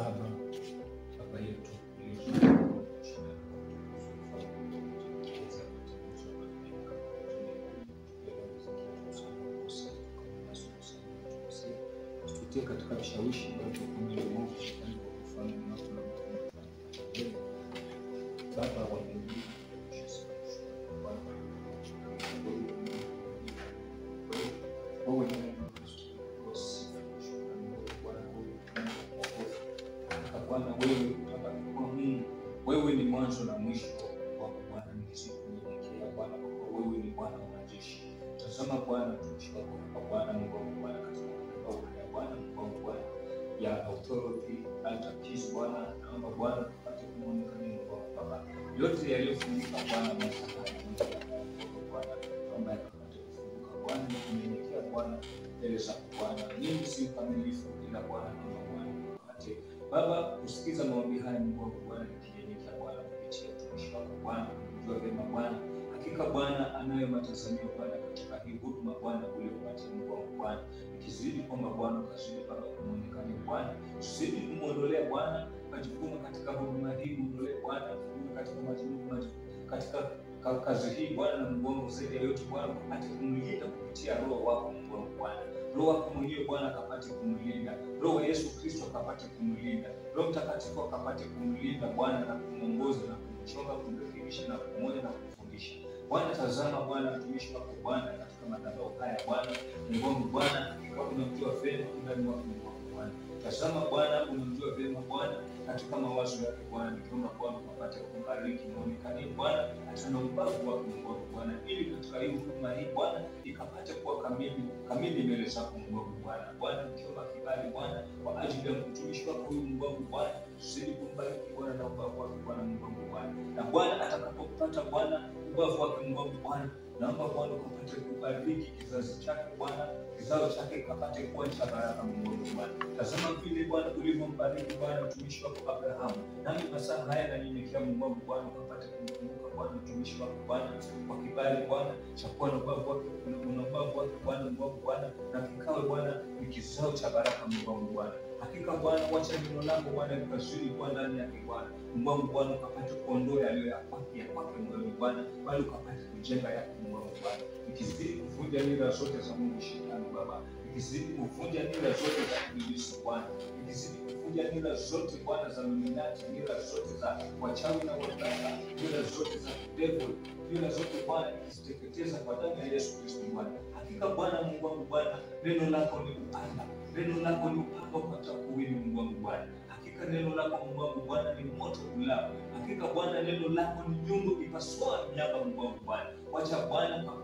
Baba, Baba yetu tupitie katika Baba wa mbinguni, Tazama Bwana, tumishi kwa Bwana, Mungu wangu Bwana, katika haya Bwana, Mungu wa Bwana, ya authority hata peace Bwana, naomba Bwana tupate kumwonekana Mungu wangu Baba, yote yaliyofunika Bwana, na wangu Bwana, naomba tupate kufunguka Bwana, nikunyenyekea Bwana mbele za Bwana, mimi si kamilifu ila Bwana ni Bwana tupate Baba kusikiza maombi haya Mungu wangu Bwana, nikinyenyekea Bwana kupitia tumishi wako Bwana, kujua vyema Bwana, hakika Bwana anayo matazamio Bwana katika hii huduma Bwana uliopatia Mungu wangu Bwana, ikizidi kwamba Bwana ukazidi Baba kumwonekana Bwana, usizidi kumwondolea Bwana majukumu katika huduma hii, muondolee Bwana katika majukumu katika kazi hii Bwana, na mgongo zaidi ya yote Bwana apate kumlinda kupitia Roho wako wangu Bwana, Roho wako mwenyewe Bwana akapate kumlinda, Roho wa Yesu Kristo akapate kumlinda, Roho Mtakatifu akapate kumlinda Bwana na kumwongoza na kumchonga, kumrekebisha na kumoja na kumfundisha. Bwana, tazama Bwana mtumishi wako Bwana katika madhabahu haya Bwana, Mungu Bwana, kwa unamjua vyema ndani wa Mungu wako Bwana. Tazama Bwana, unamjua vyema Bwana katika mawazo yake Bwana, nikiomba Bwana upate kumbariki muonekanie Bwana tuna ubavu wako Mungu Bwana, ili katika hii huduma hii Bwana ikapate kuwa kamili kamili mbele zako Mungu Bwana. Bwana, nikiomba kibali Bwana kwa ajili ya mtumishi wako huyu Mungu wangu Bwana, zidi kumbariki Bwana na ubavu wake Bwana Mungu Bwana, na Bwana atakapopata Bwana Mungu wangu Bwana, naomba Bwana ukapate kubariki kizazi chake Bwana, kizao chake kapate kuwa cha baraka Mungu Bwana. Tazama vile Bwana ulivyombariki Bwana mtumishi wako Abrahamu, nami masaa haya nanyenyekea Mungu Bwana, ukapate kumkumbuka Bwana mtumishi wako Bwana. Kwa kibali Bwana cha kuwa na ubavu wake na ubavu wake Bwana Mungu Bwana, na kikawe Bwana ni kizao cha baraka Mungu Bwana. Hakika Bwana, wacha neno lako Bwana likazidi kuwa ndani yake Bwana. Mungu Bwana, ukapate kuondoa yaliyo ya kwake ya kwake moyoni Bwana, bali ukapate kujenga yake Mungu wangu Bwana, ikizidi kuvunja nira zote za Mungu shetani Baba, ikizidi kuvunja nira zote za ibilisi Bwana, ikizidi kuvunja nira zote Bwana za Illuminati, nira zote za wachawi na waganga, nira zote za devil, nira zote Bwana, ikiziteketeza kwa damu ya Yesu Kristo Bwana. Hakika Bwana Mungu wangu Bwana, neno lako ni upanga, neno lako ni upanga kwa kuwili Mungu wangu Bwana. Hakika neno lako Mungu wangu Bwana ni moto ulao. Hakika Bwana neno lako ni nyundo ipasua miamba Mungu wangu Bwana. Wacha Bwana kwa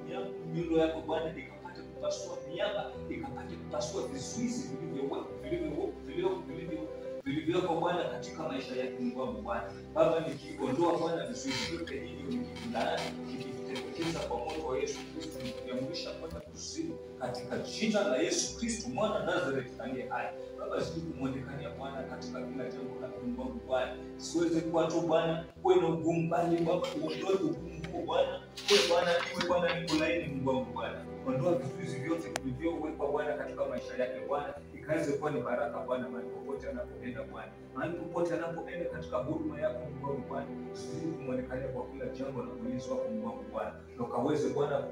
nyundo yako Bwana ikapate kupasua miamba, ikapate kupasua vizuizi vilivyo vilivyo vilivyo vilivyo vilivyoko Bwana katika maisha yake ni wangu Bwana. Baba, nikiondoa Bwana vizuizi vyote hivi nikivulaani nikiviteketeza kwa moto wa Yesu Kristo, nikiamrisha kwenda kuzimu katika jina la Yesu Kristo mwana Nazareti aliye hai. Baba, zidi kumwonekania Bwana katika kila jambo la Mungu wangu Bwana, siweze kuwa tu Bwana kuwe na ugumu, bali Baba uondoe ugumu huo Bwana, kuwe Bwana iwe Bwana niko laini Mungu wangu Bwana, ondoa vizuizi vyote vilivyowekwa Bwana katika maisha yake Bwana, ikaweze kuwa ni baraka Bwana mahali popote anapoenda Bwana, mahali popote anapoenda katika huduma yako Mungu Bwana, zidi kumwonekania kwa kila jambo na ulinzi wako Mungu Bwana, na ukaweze Bwana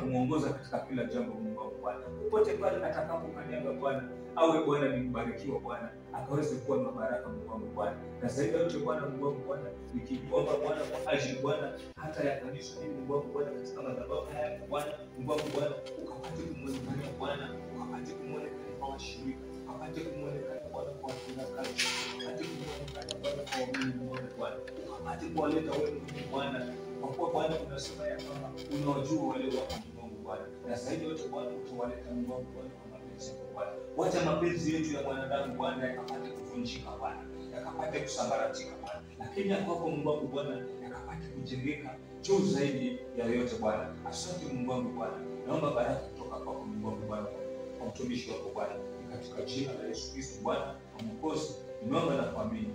kumwongoza katika kila jambo Mungu Bwana, popote pale atakapokanyaga Bwana, awe Bwana ni mbarikiwa Bwana, akaweze kuwa na baraka Mungu Bwana, na zaidi yote Bwana Mungu Bwana, nikiomba Bwana kwa ajili Bwana hata ya kanisa hili Mungu Bwana, katika madhabahu haya Bwana Mungu Bwana, ukapate kumwonekania Bwana, ukapate kwa washirika, ukapate kumwonekania Bwana kwa kwa mapenzi. Wacha mapenzi yetu ya mwanadamu Bwana yakapate kuvunjika Bwana, yakapate kusambaratika Bwana, lakini ya kwako Mungu wangu Bwana yakapate kujengeka juu zaidi ya yote Bwana. Asante Mungu wangu Bwana, naomba baraka kutoka kwako Mungu wangu Bwana kwa mtumishi wako Bwana, katika jina la Yesu Kristo Bwana na Mwokozi, nimeomba na kuamini.